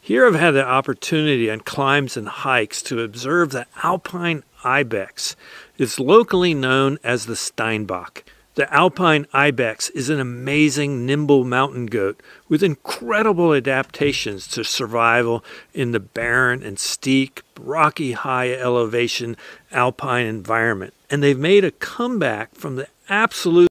Here I've had the opportunity on climbs and hikes to observe the alpine ibex. It's locally known as the Steinbock. The alpine ibex is an amazing, nimble mountain goat with incredible adaptations to survival in the barren and steep, rocky high elevation alpine environment. And they've made a comeback from the absolute